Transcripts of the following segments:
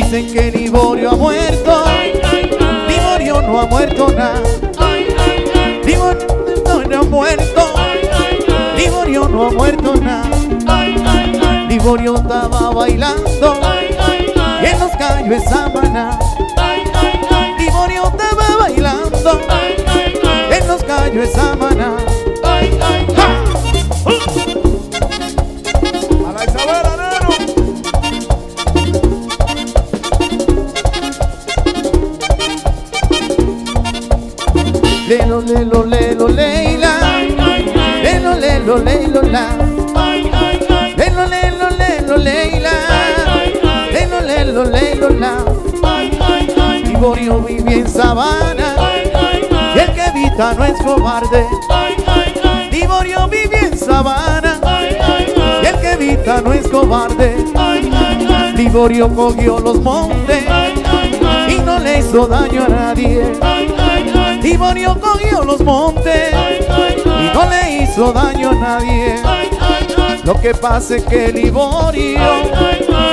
Dicen que Liborio ha muerto, Liborio no ha muerto nada. Liborio no ha muerto, Liborio no ha muerto nada. Liborio estaba bailando y en los callos de Samaná. Liborio estaba bailando Lelo, lelo, lelo, leila. Lelo, lelo, lelo, la. Lelo, lelo, lelo, leila. Lelo, lelo, lelo, la. Liborio vive en sabana y el que evita no es cobarde. Liborio vive en sabana y el que evita no es cobarde. Liborio cogió los montes y no le hizo daño a nadie. Liborio cogió los montes y no le hizo daño a nadie. Lo que pasa es que Liborio,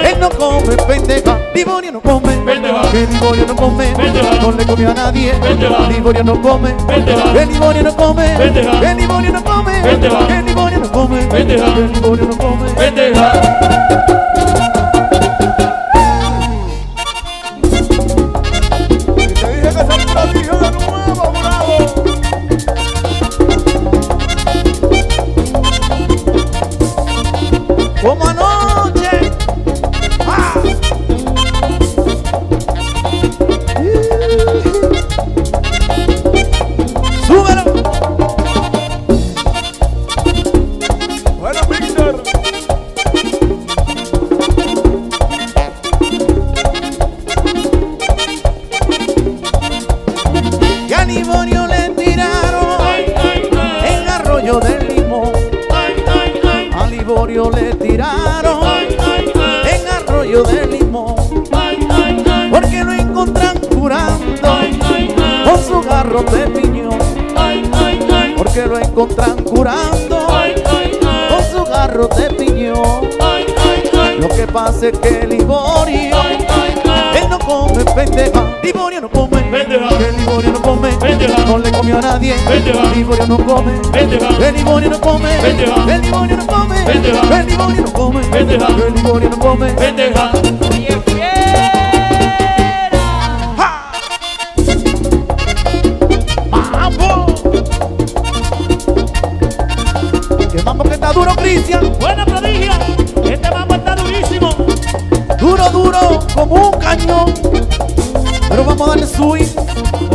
él no come pendeja. Liborio no come, Pendeja. Liborio no come, Pendeja. no le comió a nadie. Pendeja. Liborio no come, Pendeja. Liborio no come, Pendeja. Liborio no come, Pendeja. Liborio no come, Pendeja. que Liborio no come. Pendeja. Le tiraron en arroyo del limón. Porque lo encuentran curando con su garro de piñón. Porque lo encuentran curando con su garro de piñón. Lo que pasa es que Liborio, come pendeja. Liborio no come, Pendeja. que Liborio no come, Pendeja. no le comió a nadie. Pendeja. Liborio no come, Pendeja. que Liborio no come, Pendeja. que Liborio no come, Pendeja. que Liborio no come, Pendeja. que Liborio no come. Pendeja. Cañón. Pero vamos a darle swing.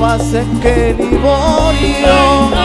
Lo que pasa es que Liborio,